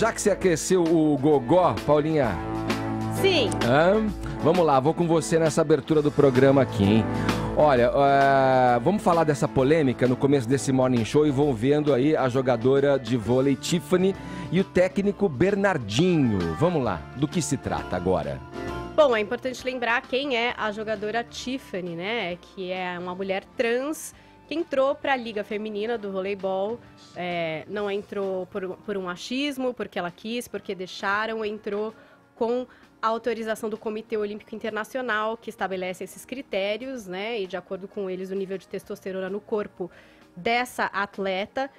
já que você aqueceu o gogó, Paulinha, Sim. hã? vamos lá, vou com você nessa abertura do programa aqui, hein? Olha, ah, vamos falar dessa polêmica no começo desse Morning Show envolvendo aí a jogadora de vôlei Tiffany e o técnico Bernardinho. Vamos lá, do que se trata agora? Bom, é importante lembrar quem é a jogadora Tiffany, né? Que é uma mulher trans que entrou para a Liga Feminina do Voleibol. É, não entrou por, por um achismo, porque ela quis, porque deixaram, entrou com a autorização do Comitê Olímpico Internacional, que estabelece esses critérios, né? E de acordo com eles, o nível de testosterona no corpo dessa atleta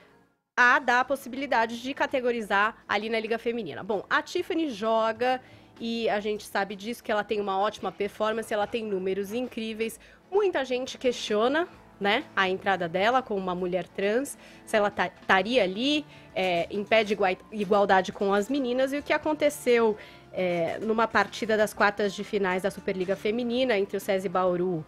a dar a possibilidade de categorizar ali na Liga Feminina. Bom, a Tiffany joga e a gente sabe disso, que ela tem uma ótima performance, ela tem números incríveis. Muita gente questiona, né, a entrada dela como uma mulher trans, se ela estaria ali, é, impede igua- igualdade com as meninas. E o que aconteceu é, numa partida das quartas de finais da Superliga Feminina entre o SESI Bauru,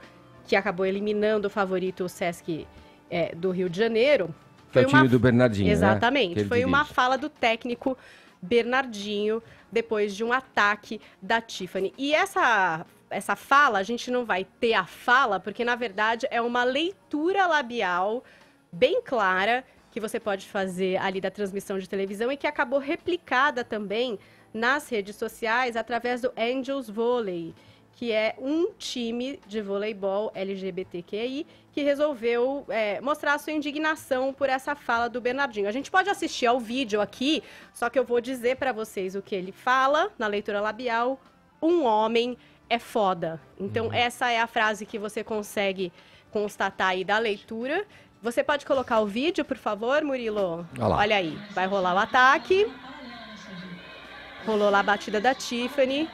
que acabou eliminando o favorito o Sesc é, do Rio de Janeiro, Que é foi o time uma- do Bernardinho, né? Exatamente. Ele Foi uma dirige. fala do técnico Bernardinho depois de um ataque da Tiffany. E essa essa fala, a gente não vai ter a fala, porque na verdade é uma leitura labial bem clara que você pode fazer ali da transmissão de televisão e que acabou replicada também nas redes sociais através do Angels Volley, que é um time de voleibol LGBTQI que resolveu é, mostrar a sua indignação por essa fala do Bernardinho. A gente pode assistir ao vídeo aqui, só que eu vou dizer para vocês o que ele fala na leitura labial. Um homem é foda. Então, essa é a frase que você consegue constatar aí da leitura. Você pode colocar o vídeo, por favor, Murilo? Olha lá. Olha aí, vai rolar o ataque. Rolou lá a batida da Tiffany.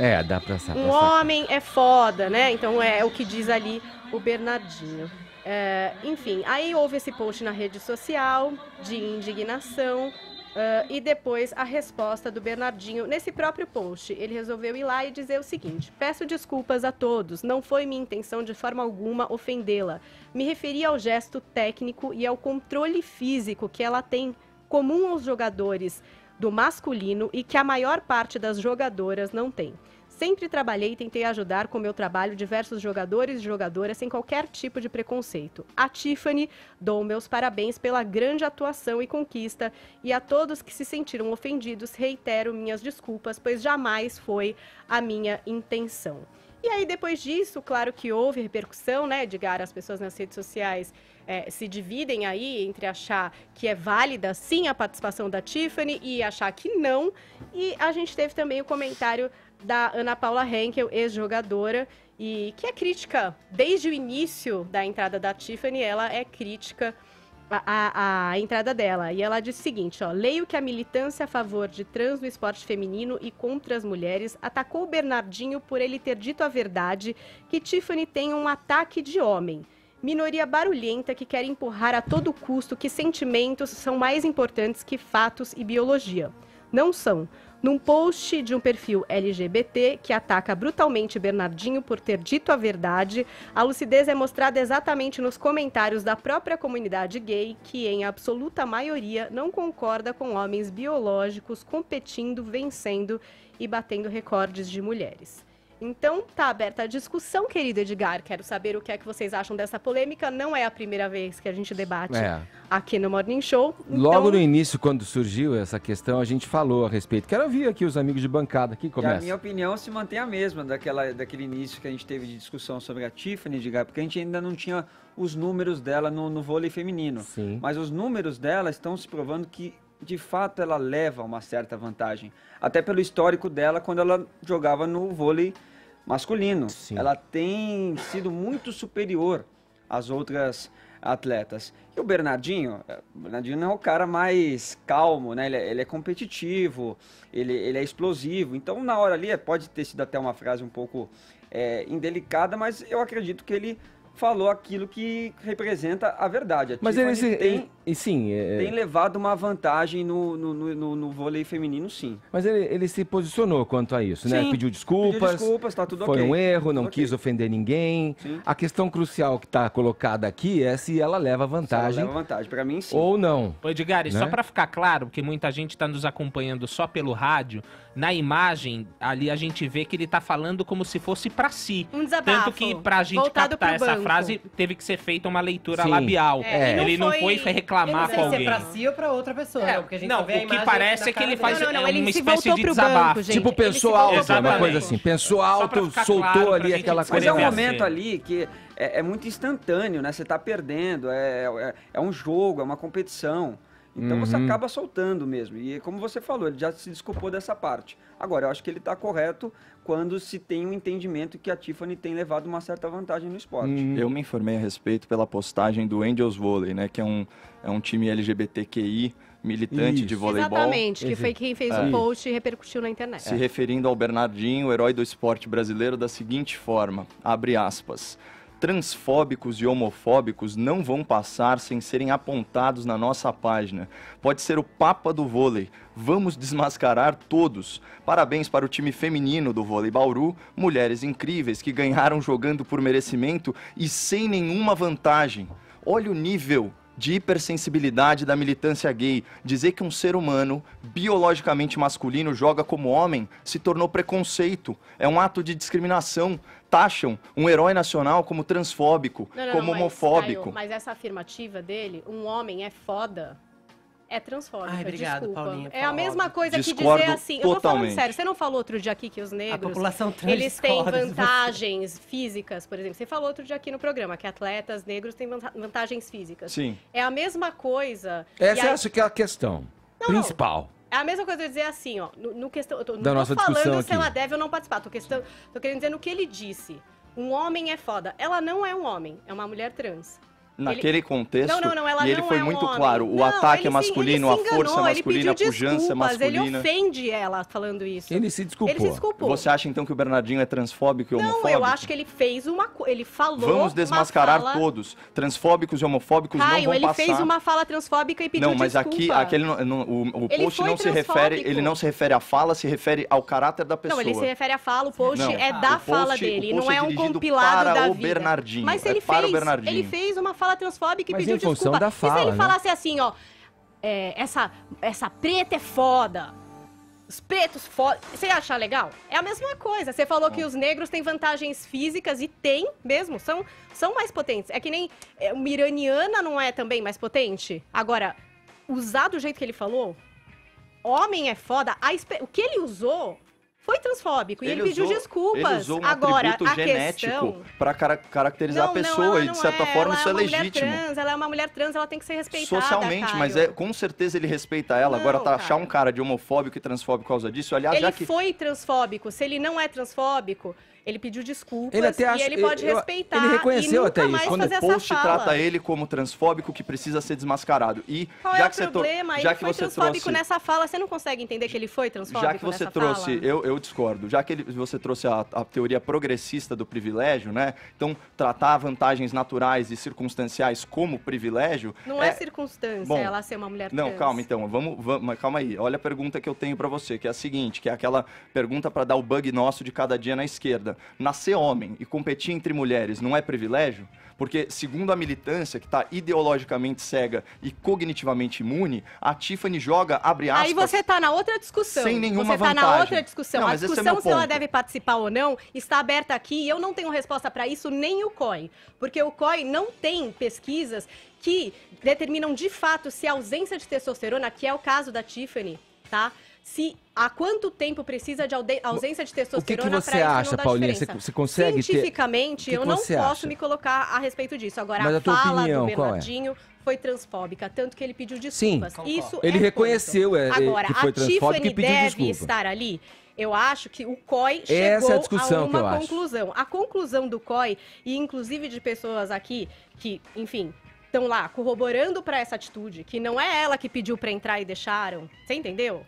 É, dá pra saber. Um homem é foda, né? Então é o que diz ali o Bernardinho. É, enfim, aí houve esse post na rede social de indignação. ah, e depois a resposta do Bernardinho nesse próprio post. Ele resolveu ir lá e dizer o seguinte: Peço desculpas a todos, não foi minha intenção de forma alguma ofendê-la. Me referi ao gesto técnico e ao controle físico que ela tem comum aos jogadores do masculino e que a maior parte das jogadoras não tem. Sempre trabalhei e tentei ajudar com meu trabalho diversos jogadores e jogadoras sem qualquer tipo de preconceito. A Tiffany, dou meus parabéns pela grande atuação e conquista, e a todos que se sentiram ofendidos, reitero minhas desculpas, pois jamais foi a minha intenção. E aí, depois disso, claro que houve repercussão, né, Edgar? As pessoas nas redes sociais eh, se dividem aí entre achar que é válida, sim, a participação da Tiffany e achar que não. E a gente teve também o comentário da Ana Paula Henkel, ex-jogadora, e que é crítica desde o início da entrada da Tiffany, ela é crítica a entrada dela. E ela diz o seguinte, ó, leio que a militância a favor de trans no esporte feminino e contra as mulheres atacou Bernardinho por ele ter dito a verdade que Tiffany tem um ataque de homem. Minoria barulhenta que quer empurrar a todo custo que sentimentos são mais importantes que fatos e biologia. Não são. Num post de um perfil LGBT que ataca brutalmente Bernardinho por ter dito a verdade, a lucidez é mostrada exatamente nos comentários da própria comunidade gay, que em absoluta maioria não concorda com homens biológicos competindo, vencendo e batendo recordes de mulheres. Então, tá aberta a discussão, querido Edgar. Quero saber o que é que vocês acham dessa polêmica. Não é a primeira vez que a gente debate É. aqui no Morning Show. Logo Então, no início, quando surgiu essa questão, a gente falou a respeito. Quero ouvir aqui os amigos de bancada. Aqui E a começa. minha opinião se mantém a mesma daquela, daquele início que a gente teve de discussão sobre a Tiffany, Edgar, porque a gente ainda não tinha os números dela no, no vôlei feminino. Sim. Mas os números dela estão se provando que, de fato, ela leva uma certa vantagem. Até pelo histórico dela quando ela jogava no vôlei masculino. Sim. Ela tem sido muito superior às outras atletas. E o Bernardinho, eh, o Bernardinho não é o cara mais calmo, né? Ele é, ele é competitivo, ele, ele é explosivo. Então, na hora ali, pode ter sido até uma frase um pouco eh, indelicada, mas eu acredito que ele falou aquilo que representa a verdade. A Mas ele, se- tem ele, E sim, é... tem levado uma vantagem no, no, no, no vôlei feminino, sim. Mas ele, ele se posicionou quanto a isso, né? Sim, Pediu desculpas. Pediu desculpas, tá tudo Foi ok. um erro, não quis ofender ninguém. Sim. A questão crucial que está colocada aqui é se ela leva Ela vantagem leva vantagem. Pra mim, sim. ou não. Ô, Edgar, e só Né? pra ficar claro, porque muita gente tá nos acompanhando só pelo rádio, na imagem ali a gente vê que ele tá falando como se fosse pra si. Um desabafo. Tanto que pra gente voltado captar essa frase, teve que ser feita uma leitura Sim. labial. É, Ele não não foi- foi, reclamar com não sei alguém. se pra si ou pra outra pessoa, É? Porque a gente não, vê a o que imagem parece é que ele faz. Não, não, é ele uma espécie de desabafo. banco, gente. tipo, pensou alto, uma coisa assim. Pensou alto, soltou ali aquela Mas coisa. é um momento ali que é, é muito instantâneo, né? Você tá perdendo, é, é, é um jogo, é uma competição. Então você Uhum. acaba soltando mesmo. E como você falou, ele já se desculpou dessa parte. Agora, eu acho que ele tá correto quando se tem um entendimento que a Tiffany tem levado uma certa vantagem no esporte. Hum, Eu me informei a respeito pela postagem do Angels Volley, né? Que é um, é um time LGBTQI militante de Isso. voleibol. Exatamente, que foi quem fez É. o post e repercutiu na internet. Se referindo ao Bernardinho, o herói do esporte brasileiro, da seguinte forma, abre aspas, transfóbicos e homofóbicos não vão passar sem serem apontados na nossa página. Pode ser o papa do vôlei. Vamos desmascarar todos. Parabéns para o time feminino do vôlei Bauru, mulheres incríveis que ganharam jogando por merecimento e sem nenhuma vantagem. Olha o nível de hipersensibilidade da militância gay. Dizer que um ser humano biologicamente masculino joga como homem se tornou preconceito. É um ato de discriminação. Taxam um herói nacional como transfóbico, Não, não, como não, mas, homofóbico. Caio, mas essa afirmativa dele, um homem é foda, é transfóbica, Ai, obrigado, desculpa. Paulinha, é a mesma coisa que Discordo dizer assim, eu tô falando totalmente. sério, você não falou outro dia aqui que os A negros, população trans eles têm de você. vantagens físicas, por exemplo, você falou outro dia aqui no programa, que atletas negros têm vanta- vantagens físicas. Sim. É a mesma coisa... Essa aí- eu acho que é a questão Não, não. É a mesma coisa de dizer assim, ó, no, no questão, eu tô, não Da tô nossa falando discussão se ela aqui. deve ou não participar, tô, questão, tô querendo dizer no que ele disse. Um homem é foda. Ela não é um homem, é uma mulher trans. Naquele contexto, Não, não, não, ela e ele não foi é um muito homem. claro, o Não, ataque ele é se- masculino, ele a se força enganou, masculina, a ele pediu pujança é desculpas, Ele masculina. ofende ela falando isso. Ele se desculpou. Ele se desculpou. Você acha então que o Bernardinho é transfóbico e homofóbico? Não, eu acho que ele fez uma coisa. Ele falou. Vamos desmascarar uma fala... todos. Transfóbicos e homofóbicos Caio, não vão ele passar. fez uma fala transfóbica e pediu não, mas desculpa. aqui, aquele não- não- o, o Ele post não se refere, ele não se refere à fala, se refere ao caráter da pessoa. Não, ele se refere à fala, o post Não, é o da fala dele, não é é um compilado para da o vida. Bernardinho, Mas é ele fez, ele fez uma fala transfóbica e Mas pediu desculpa. da e se fala, ele né? falasse assim, ó, é, essa, essa preta é foda, os pretos foda, você ia achar legal? É a mesma coisa. Você falou que os negros têm vantagens físicas e tem mesmo, são, são mais potentes. É que nem é, uma iraniana não é também mais potente? Agora, usar do jeito que ele falou, homem é foda, a o que ele usou foi transfóbico e ele pediu usou- desculpas. Ele usou um Agora, atributo a genético questão... para caracterizar Não, a não, pessoa ela e de não certa é, forma isso é, é legítimo. Trans, ela é uma mulher trans, ela tem que ser respeitada. Socialmente, mas Caio. é com certeza ele respeita ela. Não, Agora, tá, achar um cara de homofóbico e transfóbico por causa disso, aliás, Ele já que foi transfóbico. Se ele não é transfóbico, ele pediu desculpas Ele até acha- e ele pode eu- respeitar. ele reconheceu e até isso, mais quando fazer o post trata ele como transfóbico que precisa ser desmascarado. E Qual já é o que você to- problema? já ele que foi você transfóbico trouxe nessa fala. Você não consegue entender que ele foi transfóbico já que você nessa trouxe, fala? eu, eu discordo, já que ele- você trouxe a, a teoria progressista do privilégio, né? Então, tratar vantagens naturais e circunstanciais como privilégio. Não é, circunstância Bom, ela ser uma mulher Não, trans. calma então, vamos, vamos, mas calma aí. Olha a pergunta que eu tenho pra você, que é a seguinte, que é aquela pergunta pra dar o bug nosso de cada dia na esquerda. Nascer homem e competir entre mulheres não é privilégio? Porque, segundo a militância, que está ideologicamente cega e cognitivamente imune, a Tiffany joga, abre aspas... Aí você tá na outra discussão. Sem nenhuma Você tá na vantagem. outra discussão. Não, a é discussão meu se ela deve participar ou não está aberta aqui e eu não tenho resposta para isso, nem o COI. Porque o COI não tem pesquisas que determinam de fato se a ausência de testosterona, que é o caso da Tiffany, tá? Se há quanto tempo precisa de ausência de O que, testosterona que você pra isso acha, Paulinha? Você, diferença. você consegue ter. Cientificamente, o que eu que não posso acha? me colocar a respeito disso. Agora, Mas a, a tua fala opinião, do qual é? Bernardinho foi transfóbica, tanto que ele pediu Sim. desculpas. Isso Ele é reconheceu é, é, Agora, que foi a transfóbico Tiffany e pediu deve desculpa. estar ali. Eu acho que o COI Essa é a chegou discussão a uma acho. conclusão. A conclusão do COI, e inclusive de pessoas aqui que, enfim, estão lá corroborando para essa atitude, que não é ela que pediu para entrar e deixaram. Você entendeu?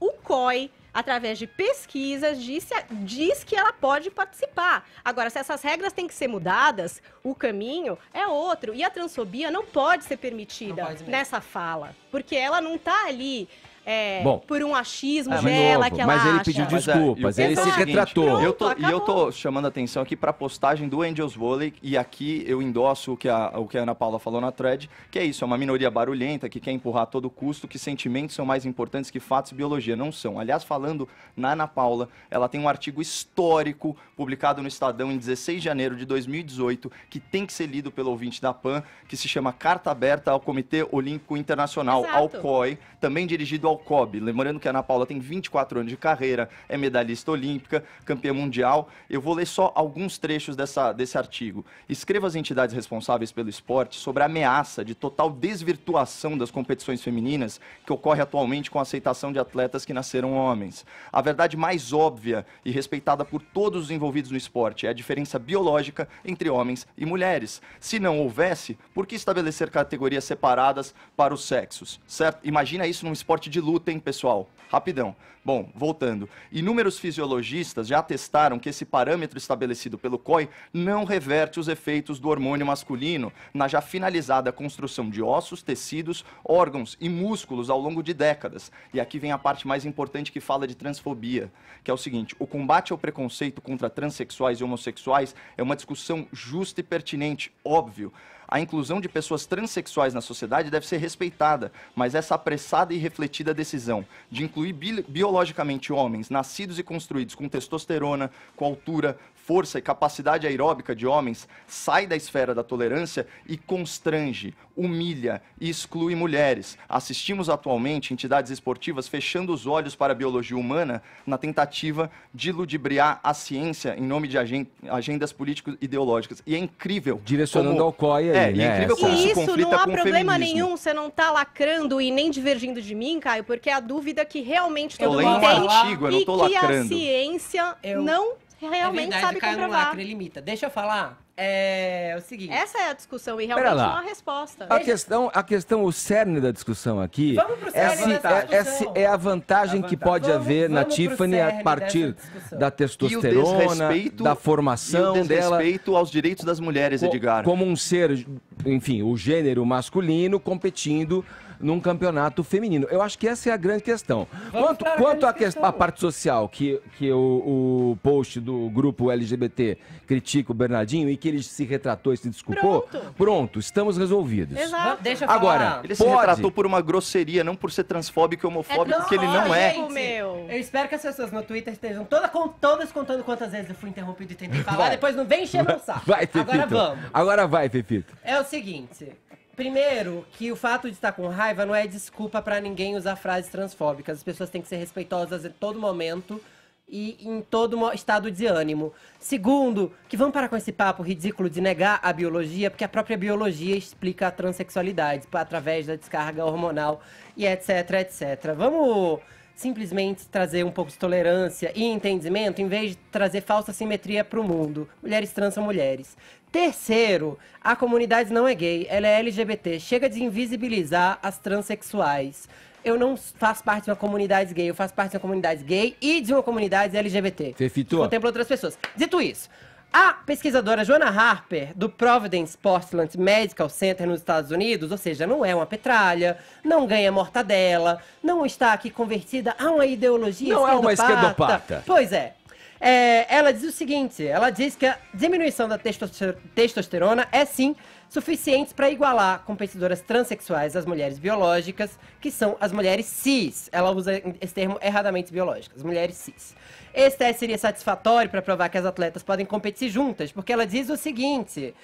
o COI, através de pesquisas, disse, diz que ela pode participar. Agora, se essas regras têm que ser mudadas, o caminho é outro. E a transfobia não pode ser permitida pode nessa fala, porque ela não está ali é, Bom. por um achismo É, de dela novo, que ela mas ele acha. pediu é, desculpas, ele se é retratou. Eu tô, e eu tô chamando a atenção aqui para a postagem do Angels Volley, e aqui eu endosso o que, a, o que a Ana Paula falou na thread, que é isso, é uma minoria barulhenta que quer empurrar a todo custo, que sentimentos são mais importantes que fatos e biologia. Não são. Aliás, falando na Ana Paula, ela tem um artigo histórico publicado no Estadão em 16 de janeiro de 2018, que tem que ser lido pelo ouvinte da PAN, que se chama Carta Aberta ao Comitê Olímpico Internacional, ao Exato. COI, também dirigido ao COB. Lembrando que a Ana Paula tem 24 anos de carreira, é medalhista olímpica, campeã mundial. Eu vou ler só alguns trechos dessa, desse artigo. Escreva às entidades responsáveis pelo esporte sobre a ameaça de total desvirtuação das competições femininas que ocorre atualmente com a aceitação de atletas que nasceram homens. A verdade mais óbvia e respeitada por todos os envolvidos no esporte é a diferença biológica entre homens e mulheres. Se não houvesse, por que estabelecer categorias separadas para os sexos? Certo? Imagina isso num esporte de luta, hein, pessoal? Rapidão. Bom, voltando. Inúmeros fisiologistas já atestaram que esse parâmetro estabelecido pelo COI não reverte os efeitos do hormônio masculino na já finalizada construção de ossos, tecidos, órgãos e músculos ao longo de décadas. E aqui vem a parte mais importante que fala de transfobia, que é o seguinte: o combate ao preconceito contra transexuais e homossexuais é uma discussão justa e pertinente, óbvio. A inclusão de pessoas transexuais na sociedade deve ser respeitada, mas essa apressada e refletida decisão de incluir bi- biologicamente homens nascidos e construídos com testosterona, com altura, força e capacidade aeróbica de homens sai da esfera da tolerância e constrange, humilha e exclui mulheres. Assistimos atualmente entidades esportivas fechando os olhos para a biologia humana na tentativa de ludibriar a ciência em nome de agen- agendas políticos ideológicas. E é incrível. Direcionando como- ao COI aí, É, e né? incrível essa- como E isso não há problema feminismo. nenhum, você não tá lacrando e nem divergindo de mim, Caio, porque é a dúvida que realmente Eu todo lendo mundo um tem artigo, eu não e tô que a lacrando. ciência Eu- não é realmente verdade, sabe cai no comprovar. lacre, limita. Deixa eu falar. É o seguinte. Essa é a discussão e realmente não há resposta. A questão, a questão, o cerne da discussão aqui Vamos pro é, se- é- é discussão. se- é a vantagem A que vantagem. pode Vamos- haver na vamos pro Tiffany a partir. E da o testosterona, da E o formação dela. desrespeito aos direitos das mulheres, co- Edgar. Como um ser, enfim, o gênero masculino competindo num campeonato feminino. Eu acho que essa é a grande questão. Vamos Quanto, quanto à questão, parte social, que, que o, o post do grupo LGBT critica o Bernardinho e que ele se retratou e se desculpou, Pronto. pronto, estamos resolvidos. Exato. Deixa eu Agora, falar. Ele se Pode. retratou por uma grosseria, não por ser transfóbico e homofóbico, que ele não é. meu. Eu espero que as pessoas no Twitter estejam toda, com, todas contando quantas vezes eu fui interrompido e tentei falar, Vai. depois não vem encher meu saco. Vai, Fefito. Agora vamos. Agora vai, Fefito. É o seguinte. Primeiro, que o fato de estar com raiva não é desculpa pra ninguém usar frases transfóbicas. As pessoas têm que ser respeitosas em todo momento e em todo estado de ânimo. Segundo, que vamos parar com esse papo ridículo de negar a biologia, porque a própria biologia explica a transexualidade através da descarga hormonal e etc, etc. Vamos simplesmente trazer um pouco de tolerância e entendimento em vez de trazer falsa simetria pro mundo. Mulheres trans são mulheres. Terceiro, a comunidade não é gay, ela é LGBT. Chega de invisibilizar as transexuais. Eu não faço parte de uma comunidade gay, eu faço parte de uma comunidade gay e de uma comunidade LGBT. Que contempla outras pessoas. Dito isso, a pesquisadora Joanna Harper, do Providence Portland Medical Center nos Estados Unidos, ou seja, não é uma petralha, não ganha mortadela, não está aqui convertida a uma ideologia Não é uma esquerdopata. esquerdopata. Pois é. É, ela diz o seguinte: ela diz que a diminuição da testoster- testosterona é sim suficiente para igualar competidoras transexuais às mulheres biológicas, que são as mulheres cis. Ela usa esse termo erradamente biológicas, mulheres cis. Esse teste seria satisfatório para provar que as atletas podem competir juntas, porque ela diz o seguinte.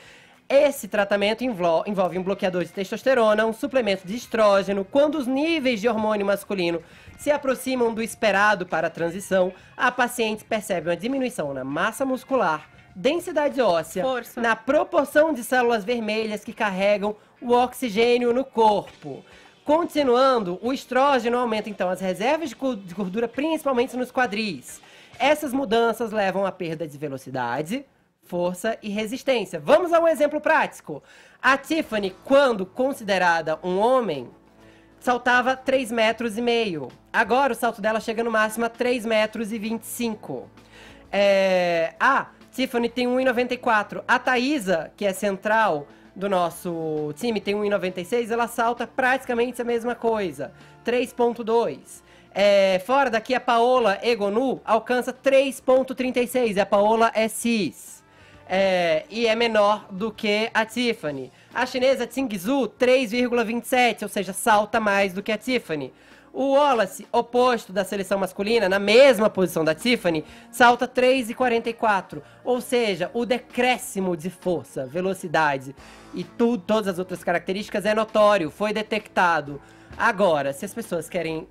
Esse tratamento envol- envolve um bloqueador de testosterona, um suplemento de estrógeno. Quando os níveis de hormônio masculino se aproximam do esperado para a transição, a paciente percebe uma diminuição na massa muscular, densidade óssea, Força. na proporção de células vermelhas que carregam o oxigênio no corpo. Continuando, o estrógeno aumenta então as reservas de gordura, principalmente nos quadris. Essas mudanças levam à perda de velocidade, força e resistência. Vamos a um exemplo prático. A Tiffany, quando considerada um homem, saltava 3 metros e meio. Agora o salto dela chega no máximo a 3 metros e 25. É... A Tiffany tem 1,94. A Thaisa, que é central do nosso time, tem 1,96. Ela salta praticamente a mesma coisa. 3,2. É, fora daqui, a Paola Egonu alcança 3,36. E a Paola é cis. É, e é menor do que a Tiffany. A chinesa Tsingzu, 3,27, ou seja, salta mais do que a Tiffany. O Wallace, oposto da seleção masculina, na mesma posição da Tiffany, salta 3,44. Ou seja, o decréscimo de força, velocidade e tudo, todas as outras características é notório, foi detectado. Agora, se as pessoas querem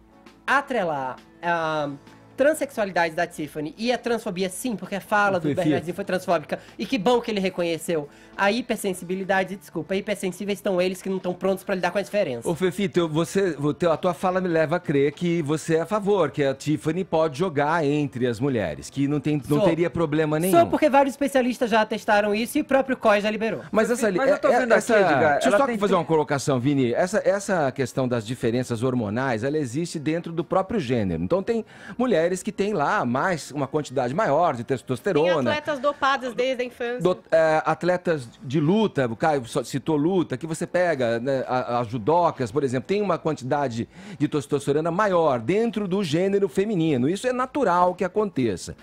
atrelar a transexualidade da Tiffany e a transfobia, sim, porque a fala do. Bernardinho foi transfóbica, e que bom que ele reconheceu. A hipersensibilidade, desculpa, hipersensíveis estão eles que não estão prontos pra lidar com a diferença. Ô, Fefito, você, o teu- a tua fala me leva a crer que você é a favor, que a Tiffany pode jogar entre as mulheres, que não, tem, não Sou. teria problema nenhum. Só porque vários especialistas já testaram isso e o próprio COI já liberou. Mas essa ali, Mas eu tô é- vendo essa, aqui, Edgar, deixa eu só tem fazer tri- uma colocação, Vini. Essa, essa questão das diferenças hormonais, ela existe dentro do próprio gênero. Então tem mulheres que têm lá mais uma quantidade maior de Tem testosterona. atletas dopadas desde a infância. Do- é, atletas de luta, o Caio citou luta, que você pega né, as judocas, por exemplo, tem uma quantidade de testosterona maior dentro do gênero feminino. Isso é natural que aconteça.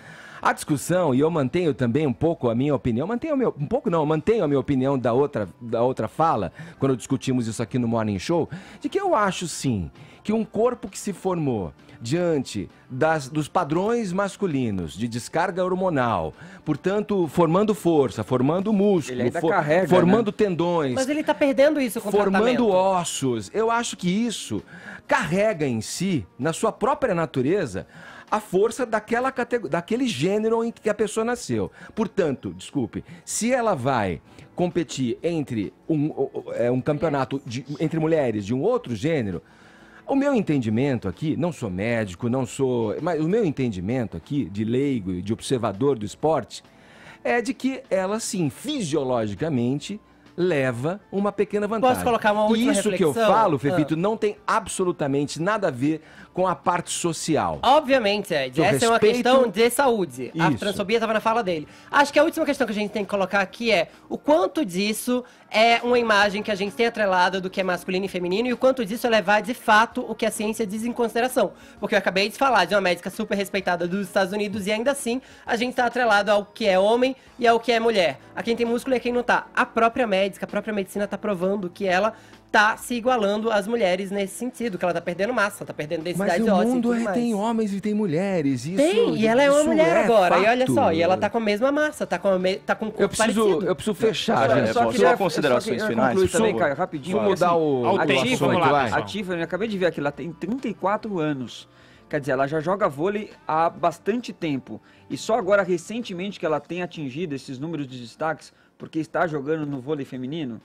A discussão, e eu mantenho também um pouco a minha opinião, mantenho a minha, um pouco não, mantenho a minha opinião da outra, da outra fala, quando discutimos isso aqui no Morning Show, de que eu acho sim que um corpo que se formou diante das, dos padrões masculinos de descarga hormonal, portanto, formando força, formando músculo, Ele ainda carrega, formando tendões, Mas ele tá perdendo isso com formando ossos. Eu acho que isso carrega em si, na sua própria natureza, a força daquela catego- daquele gênero em que a pessoa nasceu. Portanto, desculpe, se ela vai competir entre um, é, um campeonato de- entre mulheres de um outro gênero, o meu entendimento aqui, não sou médico, não sou. Mas o meu entendimento aqui, de leigo e de observador do esporte, é de que ela, sim, fisiologicamente, leva uma pequena vantagem. Posso colocar uma última isso que eu reflexão? falo, Fefito, Ah. não tem absolutamente nada a ver com a parte social. Obviamente, Ed. Essa é uma respeito- questão de saúde. A Isso. transfobia estava na fala dele. Acho que a última questão que a gente tem que colocar aqui é o quanto disso é uma imagem que a gente tem atrelada do que é masculino e feminino e o quanto disso é levar de fato o que a ciência diz em consideração. Porque eu acabei de falar de uma médica super respeitada dos Estados Unidos e ainda assim a gente está atrelado ao que é homem e ao que é mulher. A quem tem músculo e a quem não tá. A própria médica, a própria medicina tá provando que ela tá se igualando às mulheres nesse sentido, que ela tá perdendo massa, tá perdendo densidade Mas o óssea e mundo é- tem homens e tem mulheres. Isso, Tem, e ela é uma mulher é agora. E olha fato. só, e ela tá com a mesma massa, tá com, a me... tá com um corpo Eu preciso, parecido. eu preciso fechar, Só- gente. só Só- considerações só que- finais, concluir também. Caio, rapidinho. Vamos mudar assim, o. A Tiffany, eu acabei de ver aqui, ela tem 34 anos. Quer dizer, ela já joga vôlei há bastante tempo. E só agora, recentemente, que ela tem atingido esses números de destaques, porque está jogando no vôlei feminino.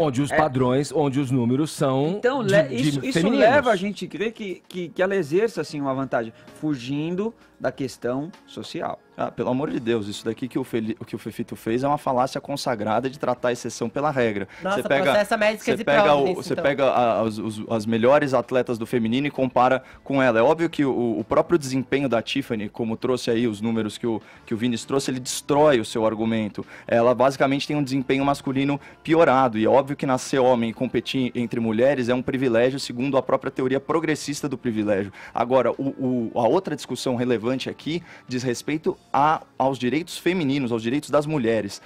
Onde os É. padrões, onde os números são Então, de- de isso, isso leva a gente a crer que, que, que ela exerça assim, uma vantagem, fugindo da questão social. Ah, pelo amor de Deus, isso daqui que o, Feli- que o Fefito fez é uma falácia consagrada de tratar a exceção pela regra. Nossa, você pega, processa médica você pega, o- você então. pega a- os- os- as melhores atletas do feminino e compara com ela. É óbvio que o, o próprio desempenho da Tiffany, como trouxe aí os números que o, que o Vinícius trouxe, ele destrói o seu argumento. Ela basicamente tem um desempenho masculino piorado. E é óbvio que nascer homem e competir entre mulheres é um privilégio, segundo a própria teoria progressista do privilégio. Agora, o- a outra discussão relevante aqui diz respeito a- aos direitos femininos, aos direitos das mulheres.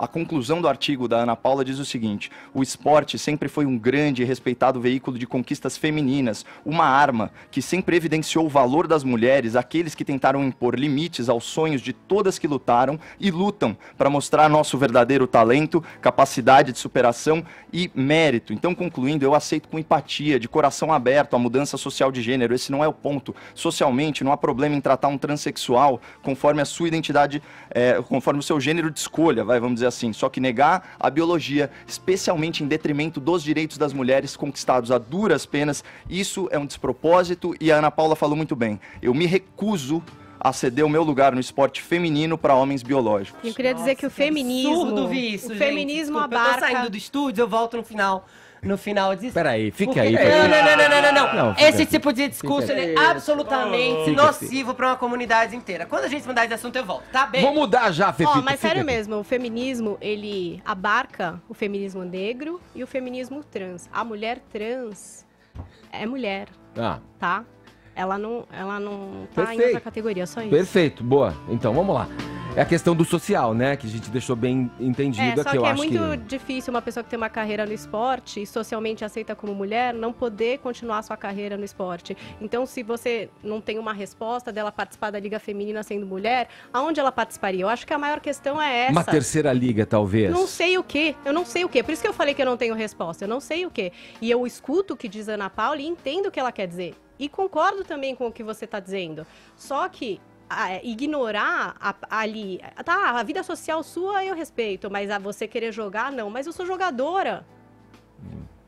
A conclusão do artigo da Ana Paula diz o seguinte: o esporte sempre foi um grande e respeitado veículo de conquistas femininas, uma arma que sempre evidenciou o valor das mulheres, aqueles que tentaram impor limites aos sonhos de todas que lutaram e lutam para mostrar nosso verdadeiro talento, capacidade de superação e mérito. Então, concluindo, eu aceito com empatia, de coração aberto, a mudança social de gênero. Esse não é o ponto. Socialmente, não há problema em tratar um transexual conforme a sua identidade, é, conforme o seu gênero de escolha, vai, vamos dizer assim. Só que negar a biologia, especialmente em detrimento dos direitos das mulheres conquistados a duras penas, isso é um despropósito e a Ana Paula falou muito bem. Eu me recuso a ceder o meu lugar no esporte feminino para homens biológicos. Eu queria dizer que o feminismo, absurdo vi isso, o gente. feminismo Desculpa, Eu abarca tô saindo do estúdio, eu volto no final. No final disso. Peraí, fica Porque- aí. Não, não, não, não, não, não, não. Esse tipo de discurso é absolutamente Fica nocivo pra uma comunidade inteira. Quando a gente mudar de assunto, eu volto. Tá bem? Vou mudar já, Fefito. Ó, mas fica sério aqui. mesmo, o feminismo, ele abarca o feminismo negro e o feminismo trans. A mulher trans é mulher, Ah, tá? Ela não, ela não tá em Perfeito. outra categoria, só isso. perfeito, boa. Então, vamos lá. É a questão do social, né? Que a gente deixou bem entendido É, só aqui, que eu é acho muito que... difícil uma pessoa que tem uma carreira no esporte e socialmente aceita como mulher não poder continuar sua carreira no esporte. Então, se você não tem uma resposta dela participar da Liga Feminina sendo mulher, aonde ela participaria? Eu acho que a maior questão é essa. Uma terceira liga, talvez. Não sei o que, eu não sei o que. Por isso que eu falei que eu não tenho resposta. Eu não sei o que. E eu escuto o que diz Ana Paula e entendo o que ela quer dizer. E concordo também com o que você está dizendo. Só que é, ignorar a- ali. Tá, a vida social sua eu respeito, mas a você querer jogar, não. Mas eu sou jogadora.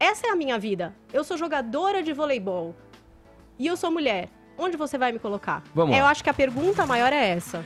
Essa é a minha vida. Eu sou jogadora de voleibol. E eu sou mulher. Onde você vai me colocar? Vamos eu lá. acho que a pergunta maior é essa.